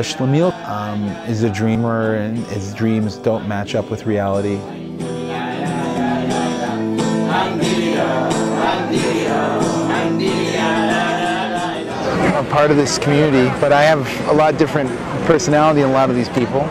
Shlemiel um, is a dreamer and his dreams don't match up with reality. I'm part of this community, but I have a lot different personality than a lot of these people.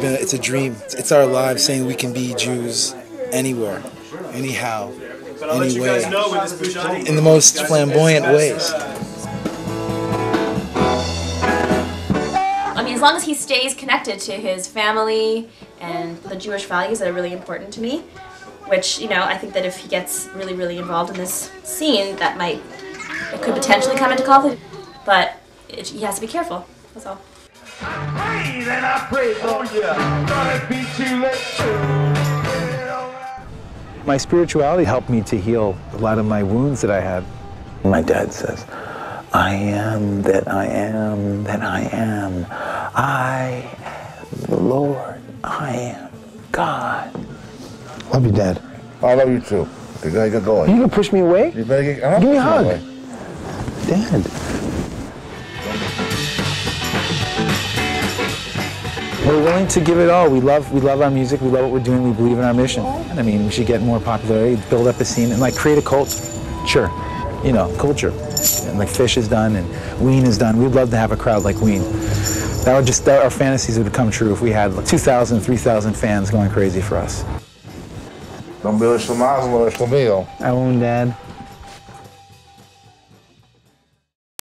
Been it's a dream. It's our lives saying we can be Jews anywhere, anyhow, anyway, in the most flamboyant ways. I mean, as long as he stays connected to his family and the Jewish values that are really important to me, which, you know, I think that if he gets really, really involved in this scene, that might, it could potentially come into conflict. But it, he has to be careful. That's all. Prayed and I prayed. Oh, yeah. Gonna be too late. My spirituality helped me to heal a lot of my wounds that I had. My dad says, I am that I am that I am. I am the Lord. I am God. Love you, Dad. I love you too. You gotta get going. You gonna push me away? You better get. Give me a hug. away. Dad. We're willing to give it all. We love we love our music. We love what we're doing. We believe in our mission. And I mean, we should get more popularity, build up a scene, and like create a cult. Sure, you know, culture. And like Phish is done, and Ween is done. We'd love to have a crowd like Ween. That would just that, our fantasies would come true if we had like 2,000, 3,000 fans going crazy for us. Don't be a Shlemazel or a Shlemiel. Our own dad.